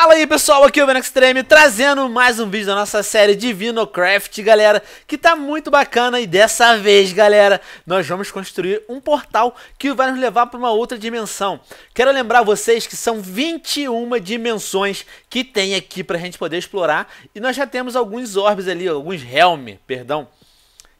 Fala aí pessoal, aqui é o Ben Extreme trazendo mais um vídeo da nossa série Divinocraft, galera, que tá muito bacana e dessa vez, galera, nós vamos construir um portal que vai nos levar para uma outra dimensão. Quero lembrar vocês que são 21 dimensões que tem aqui pra gente poder explorar e nós já temos alguns orbes ali, alguns helm, perdão,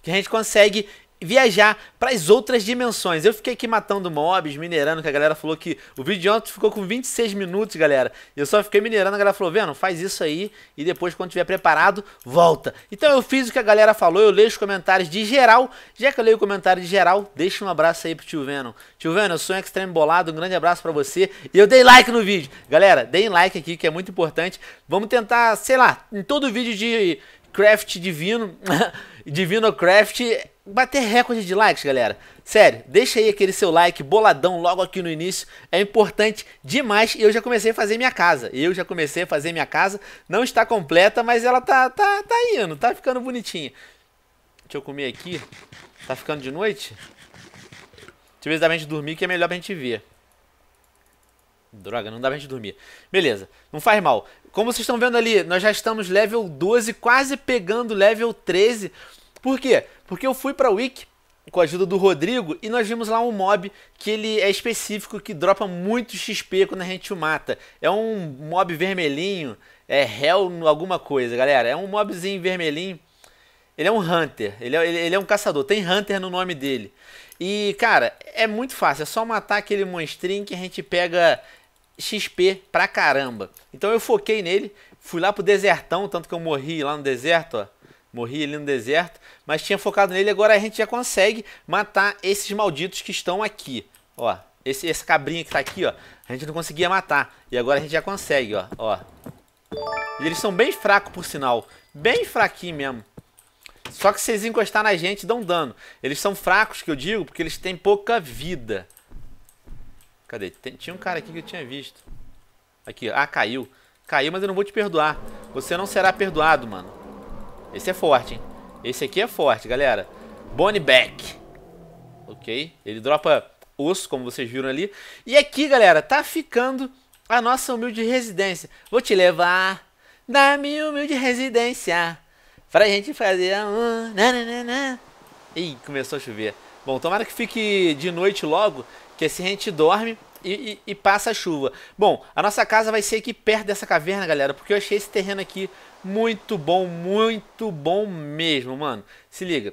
que a gente consegue viajar para as outras dimensões. Eu fiquei aqui matando mobs, minerando, que a galera falou que o vídeo de ontem ficou com 26 minutos, galera. Eu só fiquei minerando, a galera falou, vendo, faz isso aí e depois quando tiver preparado, volta. Então eu fiz o que a galera falou, eu leio os comentários de geral. Já que eu leio o comentário de geral, deixa um abraço aí pro tio Venom. Tio Venom, eu sou um extreme bolado, um grande abraço para você. E eu dei like no vídeo. Galera, deem like aqui que é muito importante. Vamos tentar, sei lá, em todo vídeo de craft divino, divino craft bater recorde de likes, galera. Sério, deixa aí aquele seu like boladão logo aqui no início. É importante demais. E eu já comecei a fazer minha casa. Eu já comecei a fazer minha casa. Não está completa, mas ela tá, tá, tá indo, tá ficando bonitinha. Deixa eu comer aqui. Tá ficando de noite? Deixa eu ver se gente dormir, que é melhor pra gente ver. Droga, não dá pra gente dormir. Beleza, não faz mal. Como vocês estão vendo ali, nós já estamos level 12, quase pegando level 13. Por quê? Porque eu fui pra Wiki com a ajuda do Rodrigo e nós vimos lá um mob que ele é específico, que dropa muito XP quando a gente o mata. É um mob vermelhinho, é Hell alguma coisa, galera. É um mobzinho vermelhinho. Ele é um Hunter, ele é, ele é um caçador, tem Hunter no nome dele. E, cara, é muito fácil, é só matar aquele monstrinho que a gente pega XP pra caramba. Então eu foquei nele, fui lá pro desertão, tanto que eu morri lá no deserto, ó. Morri ali no deserto, mas tinha focado nele. Agora a gente já consegue matar esses malditos que estão aqui. Ó, esse, esse cabrinha que tá aqui, ó. A gente não conseguia matar. E agora a gente já consegue, ó. ó. E eles são bem fracos, por sinal. Bem fraquinho mesmo. Só que se eles encostar na gente, dão dano. Eles são fracos, que eu digo, porque eles têm pouca vida. Cadê? Tinha um cara aqui que eu tinha visto. Aqui, ah, caiu. Caiu, mas eu não vou te perdoar. Você não será perdoado, mano. Esse é forte, hein? Esse aqui é forte, galera. Back. Ok? Ele dropa osso, como vocês viram ali. E aqui, galera, tá ficando a nossa humilde residência. Vou te levar na minha humilde residência. Pra gente fazer um... Ih, começou a chover. Bom, tomara que fique de noite logo, que assim a gente dorme e, e, e, passa a chuva. Bom, a nossa casa vai ser aqui perto dessa caverna, galera, porque eu achei esse terreno aqui muito bom, muito bom mesmo, mano. Se liga.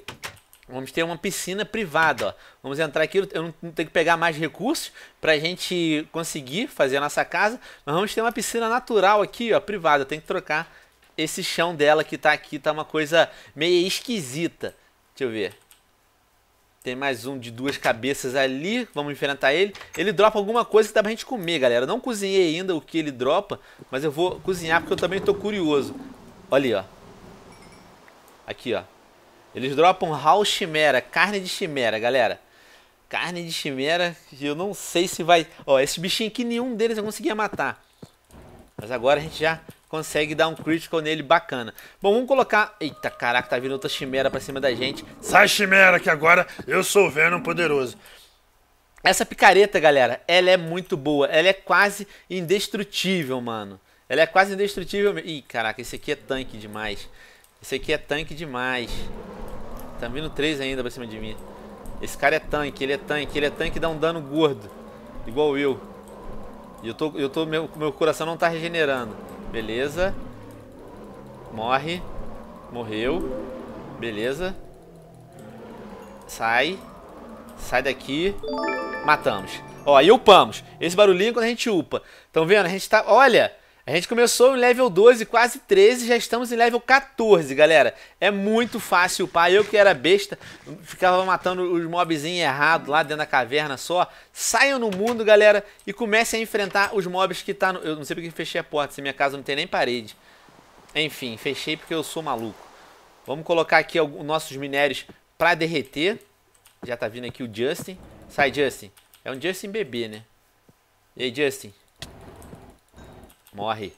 Vamos ter uma piscina privada, ó. Vamos entrar aqui, eu não tenho que pegar mais recursos pra gente conseguir fazer a nossa casa. Mas vamos ter uma piscina natural aqui, ó, privada. Tem que trocar esse chão dela que tá aqui, tá uma coisa meio esquisita. Deixa eu ver. Tem mais um de duas cabeças ali. Vamos enfrentar ele. Ele dropa alguma coisa que dá pra gente comer, galera. não cozinhei ainda o que ele dropa, mas eu vou cozinhar porque eu também tô curioso. Olha ali, ó. Aqui, ó. Eles dropam Hal Chimera, carne de chimera, galera. Carne de chimera, eu não sei se vai... Ó, esse bichinho aqui, nenhum deles eu conseguia matar. Mas agora a gente já consegue dar um critical nele bacana. Bom, vamos colocar... Eita, caraca, tá vindo outra chimera pra cima da gente. Sai, chimera, que agora eu sou o Venom poderoso. Essa picareta, galera, ela é muito boa. Ela é quase indestrutível, mano. Ela é quase indestrutível. Ih, caraca, esse aqui é tanque demais. Esse aqui é tanque demais. Tá vindo três ainda pra cima de mim. Esse cara é tanque, ele é tanque, ele é tanque e dá um dano gordo. Igual eu. E eu tô, eu tô meu, meu coração não tá regenerando. Beleza. Morre. Morreu. Beleza. Sai. Sai daqui. Matamos. Ó, e upamos. Esse barulhinho é quando a gente upa. Estão vendo? A gente tá... Olha... A gente começou em level 12, quase 13, já estamos em level 14, galera. É muito fácil upar. Eu que era besta, ficava matando os mobzinhos errados lá dentro da caverna só. Saiam no mundo, galera, e comecem a enfrentar os mobs que tá no... Eu não sei porque fechei a porta, se minha casa não tem nem parede. Enfim, fechei porque eu sou maluco. Vamos colocar aqui os nossos minérios para derreter. Já tá vindo aqui o Justin. Sai, Justin. É um Justin bebê, né? E aí, Justin? Morre.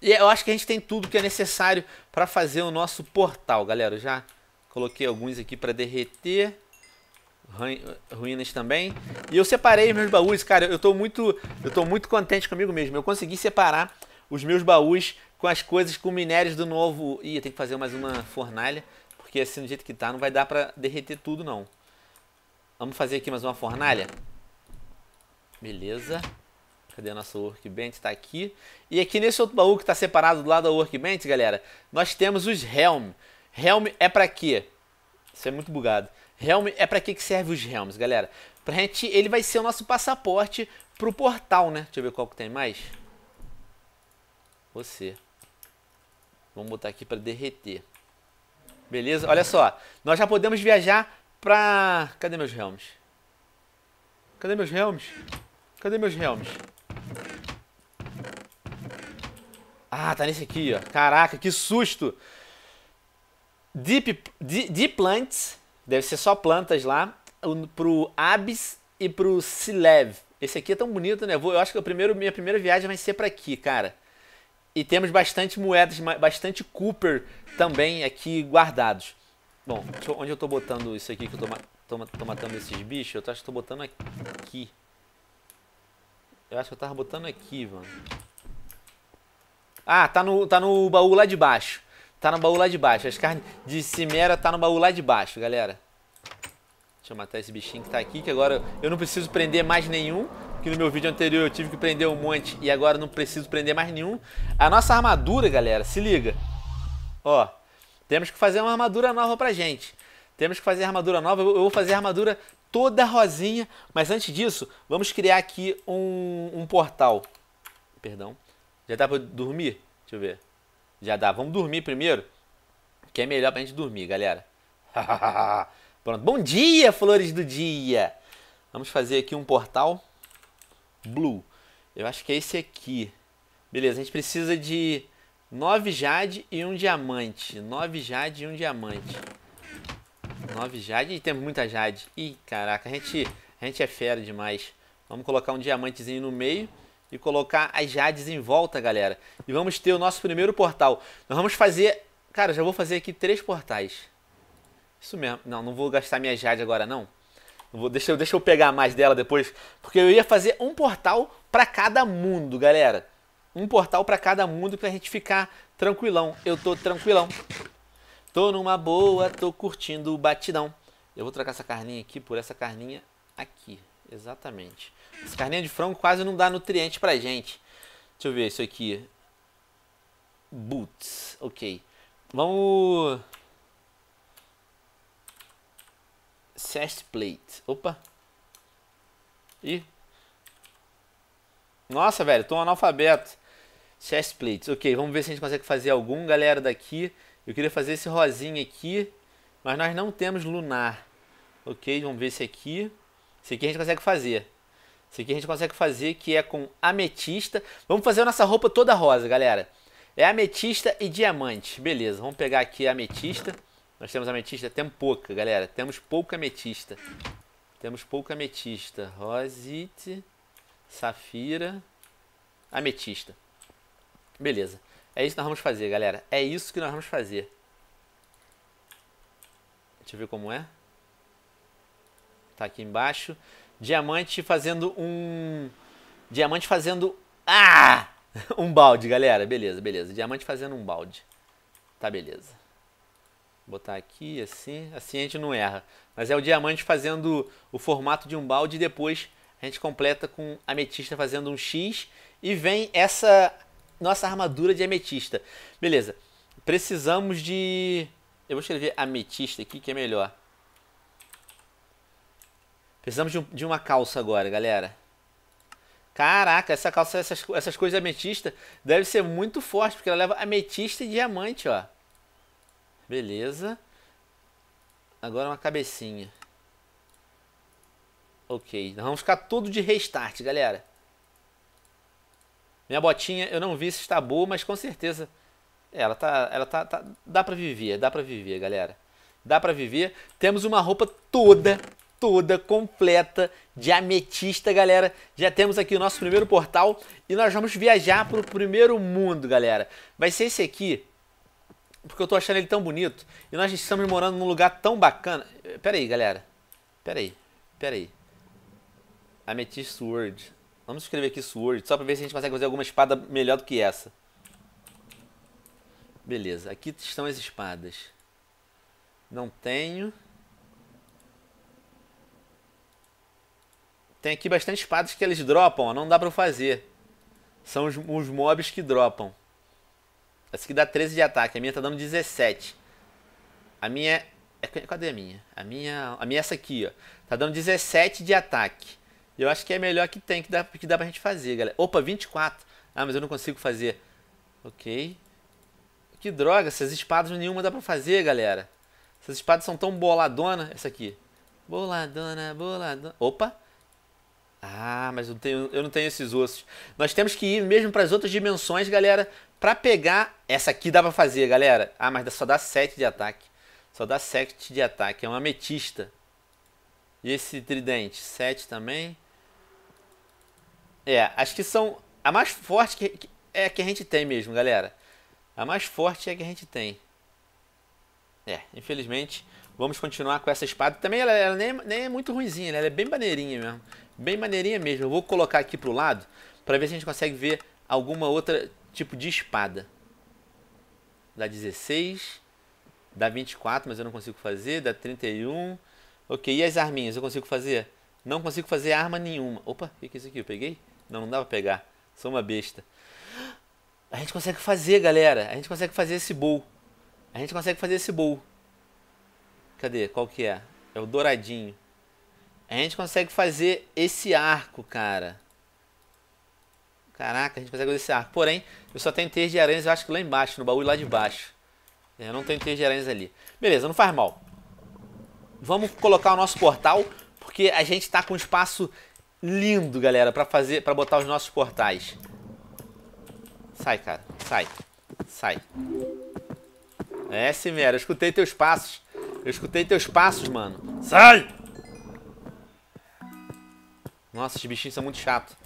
e eu acho que a gente tem tudo que é necessário para fazer o nosso portal, galera. Eu já coloquei alguns aqui para derreter. ruínas também. E eu separei meus baús, cara, eu tô muito, eu tô muito contente comigo mesmo. Eu consegui separar os meus baús com as coisas com minérios do novo. Ih, tem que fazer mais uma fornalha, porque assim do jeito que tá não vai dar pra derreter tudo não. Vamos fazer aqui mais uma fornalha. Beleza. Cadê a nossa workbench? Tá aqui. E aqui nesse outro baú que tá separado do lado da workbench, galera, nós temos os helm. Helm é pra quê? Isso é muito bugado. Helm é para que, que serve os helms, galera? Pra gente, ele vai ser o nosso passaporte pro portal, né? Deixa eu ver qual que tem mais. Você. Vamos botar aqui para derreter. Beleza? Olha só. Nós já podemos viajar pra... Cadê meus helms? Cadê meus helms? Cadê meus helms? Ah, tá nesse aqui, ó. Caraca, que susto! Deep, deep Plants, deve ser só plantas lá, pro Abis e pro Silev. Esse aqui é tão bonito, né? Eu acho que a primeiro, minha primeira viagem vai ser para aqui, cara. E temos bastante moedas, bastante Cooper também aqui guardados. Bom, eu, onde eu tô botando isso aqui que eu tô, tô, tô matando esses bichos? Eu acho que tô botando aqui. Eu acho que eu tava botando aqui, mano. Ah, tá no, tá no baú lá de baixo. Tá no baú lá de baixo. As carnes de cimera tá no baú lá de baixo, galera. Deixa eu matar esse bichinho que tá aqui, que agora eu não preciso prender mais nenhum. Que no meu vídeo anterior eu tive que prender um monte e agora não preciso prender mais nenhum. A nossa armadura, galera, se liga. Ó, temos que fazer uma armadura nova pra gente. Temos que fazer armadura nova. Eu vou fazer armadura toda rosinha. Mas antes disso, vamos criar aqui um, um portal. Perdão. Já dá pra dormir? Deixa eu ver. Já dá. Vamos dormir primeiro? Que é melhor pra gente dormir, galera. Pronto. Bom dia, flores do dia! Vamos fazer aqui um portal. Blue. Eu acho que é esse aqui. Beleza, a gente precisa de nove jade e um diamante. Nove jade e um diamante. Nove jade. E temos muita jade. Ih, caraca, a gente, a gente é fera demais. Vamos colocar um diamantezinho no meio e colocar as jades em volta, galera. E vamos ter o nosso primeiro portal. Nós vamos fazer... Cara, já vou fazer aqui três portais. Isso mesmo. Não, não vou gastar minha jade agora, não. Vou, deixa, eu, deixa eu pegar mais dela depois. Porque eu ia fazer um portal para cada mundo, galera. Um portal para cada mundo pra gente ficar tranquilão. Eu tô tranquilão. Tô numa boa, tô curtindo o batidão. Eu vou trocar essa carninha aqui por essa carninha aqui. Exatamente. Essa carninha de frango quase não dá nutriente pra gente. Deixa eu ver isso aqui. Boots. Ok. Vamos... Chest plate. Opa. Ih. Nossa, velho. Tô um analfabeto. Chest plates. Ok, vamos ver se a gente consegue fazer algum, galera, daqui. Eu queria fazer esse rosinho aqui. Mas nós não temos lunar. Ok, vamos ver esse aqui. Esse aqui a gente consegue fazer. Esse aqui a gente consegue fazer que é com ametista. Vamos fazer a nossa roupa toda rosa, galera. É ametista e diamante. Beleza, vamos pegar aqui a ametista. Nós temos ametista, temos pouca, galera. Temos pouca ametista. Temos pouca ametista. Rosite, safira, ametista. Beleza. É isso que nós vamos fazer, galera. É isso que nós vamos fazer. Deixa eu ver como é. Tá aqui embaixo. Diamante fazendo um... Diamante fazendo... Ah! Um balde, galera. Beleza, beleza. Diamante fazendo um balde. Tá, beleza. Vou botar aqui, assim. Assim a gente não erra. Mas é o diamante fazendo o formato de um balde e depois a gente completa com ametista fazendo um X. E vem essa nossa armadura de ametista. Beleza. Precisamos de... Eu vou escrever ametista aqui que é melhor. Precisamos de, um, de uma calça agora, galera. Caraca, essa calça, essas, essas coisas ametista deve ser muito forte, porque ela leva ametista e diamante, ó. Beleza. Agora uma cabecinha. Ok, nós vamos ficar tudo de restart, galera. Minha botinha, eu não vi se está boa, mas com certeza ela tá, ela tá, tá dá para viver, dá para viver, galera. Dá para viver. Temos uma roupa toda toda completa de ametista, galera. Já temos aqui o nosso primeiro portal e nós vamos viajar para o primeiro mundo, galera. Vai ser esse aqui, porque eu tô achando ele tão bonito e nós estamos morando num lugar tão bacana. Pera aí, galera. Pera aí, pera aí. Amethyst Sword. Vamos escrever aqui Sword, só pra ver se a gente consegue fazer alguma espada melhor do que essa. Beleza, aqui estão as espadas. Não tenho. Tem aqui bastante espadas que eles dropam, ó, não dá pra fazer. São os, os mobs que dropam. Essa aqui dá 13 de ataque, a minha tá dando 17. A minha é, cadê a minha? A minha, a minha é essa aqui, ó. Tá dando 17 de ataque. Eu acho que é melhor que tem, que dá, que dá pra gente fazer, galera. Opa, 24. Ah, mas eu não consigo fazer. Ok. Que droga, essas espadas nenhuma dá pra fazer, galera. Essas espadas são tão boladona. Essa aqui. Boladona, boladona. Opa. Ah, mas eu tenho, eu não tenho esses ossos. Nós temos que ir mesmo para as outras dimensões, galera, para pegar... Essa aqui dá pra fazer, galera. Ah, mas só dá 7 de ataque. Só dá 7 de ataque. É uma ametista. E esse tridente? 7 também. É, acho que são... A mais forte que, é a que a gente tem mesmo, galera. A mais forte é a que a gente tem. É, infelizmente, vamos continuar com essa espada. Também ela, ela nem, nem, é muito ruimzinha, né? ela é bem maneirinha mesmo. Bem maneirinha mesmo. Eu vou colocar aqui pro lado para ver se a gente consegue ver alguma outra tipo de espada. Dá 16. Dá 24, mas eu não consigo fazer. Dá 31. Ok, e as arminhas? Eu consigo fazer? Não consigo fazer arma nenhuma. Opa, o que é isso aqui? Eu peguei? Não, não dá pra pegar. Sou uma besta. A gente consegue fazer, galera. A gente consegue fazer esse bowl. A gente consegue fazer esse bowl. Cadê? Qual que é? É o douradinho. A gente consegue fazer esse arco, cara. Caraca, a gente consegue fazer esse arco. Porém, eu só tenho teia de aranhas, eu acho que lá embaixo, no baú lá de baixo. Eu não tenho de aranhas ali. Beleza, não faz mal. Vamos colocar o nosso portal, porque a gente está com um espaço lindo, galera, para fazer, para botar os nossos portais. Sai, cara, sai, sai. É, Cimera, eu escutei teus passos. Eu escutei teus passos, mano. Sai! Nossa, esses bichinhos são muito chatos.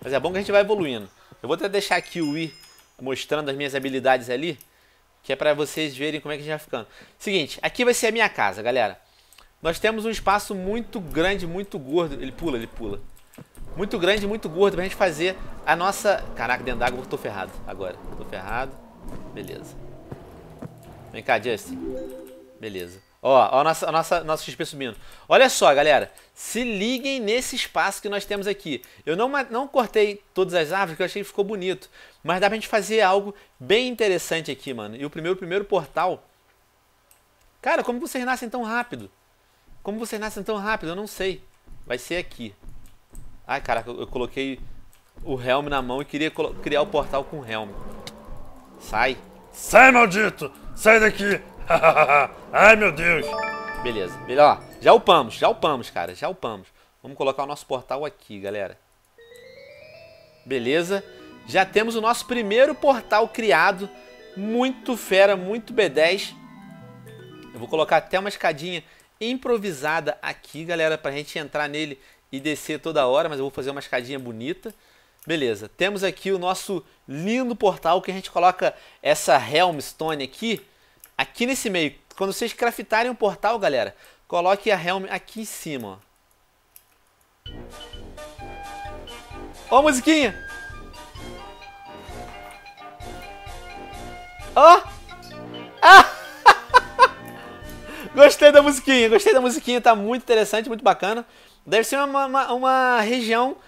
Mas é bom que a gente vai evoluindo. Eu vou até deixar aqui o I mostrando as minhas habilidades ali. Que é para vocês verem como é que a gente vai ficando. Seguinte, aqui vai ser a minha casa, galera. Nós temos um espaço muito grande, muito gordo. Ele pula, ele pula. Muito grande, muito gordo pra gente fazer a nossa... Caraca, dentro d'água eu tô ferrado agora. Tô ferrado. Beleza. Vem cá, Justin. Beleza. Ó, ó a nossa, a nossa, nosso XP subindo. Olha só, galera. Se liguem nesse espaço que nós temos aqui. Eu não, não cortei todas as árvores, porque eu achei que ficou bonito. Mas dá pra gente fazer algo bem interessante aqui, mano. E o primeiro, o primeiro portal... Cara, como vocês nascem tão rápido? Como vocês nascem tão rápido? Eu não sei. Vai ser aqui. Ai, caraca, eu, eu coloquei o Helm na mão e queria criar o portal com o Helm. Sai. Sai, maldito! Sai daqui! Ai, meu Deus! Beleza, melhor. Já upamos, já upamos, cara, já upamos. Vamos colocar o nosso portal aqui, galera. Beleza. Já temos o nosso primeiro portal criado. Muito fera, muito B10. Eu vou colocar até uma escadinha improvisada aqui, galera, pra gente entrar nele e descer toda hora, mas eu vou fazer uma escadinha bonita. Beleza, temos aqui o nosso lindo portal que a gente coloca essa Helmstone aqui aqui nesse meio. Quando vocês craftarem um portal, galera, coloque a Helm aqui em cima. Ó, ó a musiquinha! Ó! Ah! gostei da musiquinha, gostei da musiquinha, tá muito interessante, muito bacana. Deve ser uma, uma, uma região,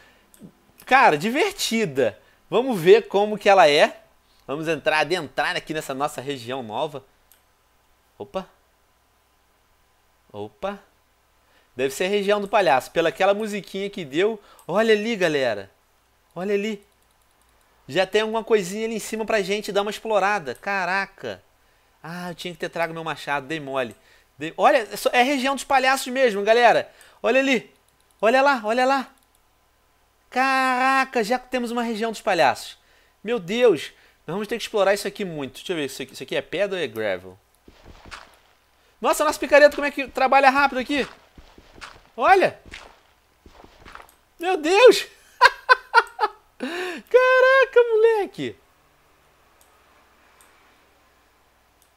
cara, divertida. Vamos ver como que ela é. Vamos entrar, adentrar aqui nessa nossa região nova. Opa. Opa. Deve ser a região do palhaço. Pela aquela musiquinha que deu. Olha ali, galera. Olha ali. Já tem alguma coisinha ali em cima pra gente dar uma explorada. Caraca. Ah, eu tinha que ter trago meu machado. Dei mole. Dei... Olha, é a região dos palhaços mesmo, galera. Olha ali. Olha lá, olha lá. Caraca, já temos uma região dos palhaços. Meu Deus. Nós vamos ter que explorar isso aqui muito. Deixa eu ver. Isso aqui é pedra ou é gravel? Nossa, nosso picareta como é que trabalha rápido aqui? Olha! Meu Deus! Caraca, moleque!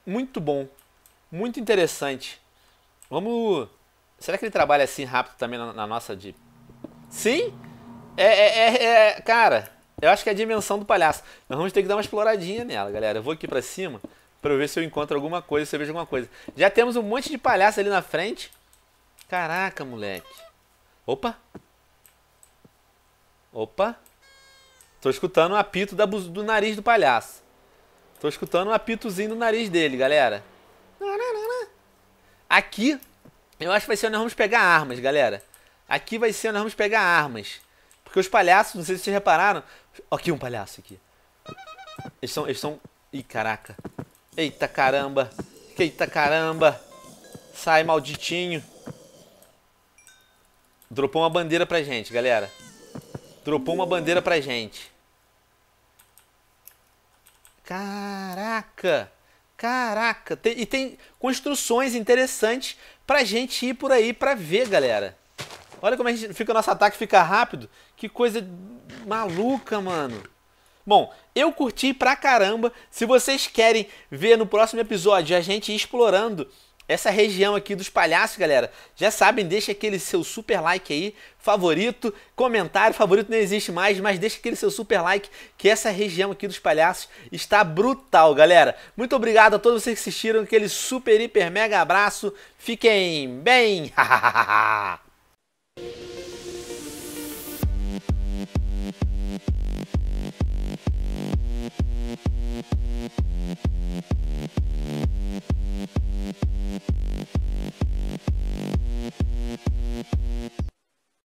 Muito bom. Muito interessante. Vamos... Será que ele trabalha assim rápido também na, na nossa de. Sim? É, é, é, é, Cara, eu acho que é a dimensão do palhaço. Nós vamos ter que dar uma exploradinha nela, galera. Eu vou aqui pra cima pra eu ver se eu encontro alguma coisa, se eu vejo alguma coisa. Já temos um monte de palhaço ali na frente. Caraca, moleque. Opa! Opa! Tô escutando o um apito da, do nariz do palhaço. Tô escutando um apitozinho do nariz dele, galera. Aqui, eu acho que vai ser onde nós vamos pegar armas, galera. Aqui vai ser onde nós vamos pegar armas. Porque os palhaços, não sei se vocês repararam. Aqui um palhaço aqui. Eles são. Eles são. Ih, caraca. Eita caramba. Eita caramba. Sai, malditinho. Dropou uma bandeira pra gente, galera. Dropou uma bandeira pra gente. Caraca! Caraca! Tem, e tem construções interessantes pra gente ir por aí pra ver, galera. Olha como a gente fica o nosso ataque fica rápido. Que coisa maluca, mano. Bom, eu curti pra caramba. Se vocês querem ver no próximo episódio a gente explorando essa região aqui dos palhaços, galera, já sabem, deixa aquele seu super like aí, favorito, comentário, favorito não existe mais, mas deixa aquele seu super like, que essa região aqui dos palhaços está brutal, galera. Muito obrigado a todos vocês que assistiram, aquele super, hiper, mega abraço, fiquem bem!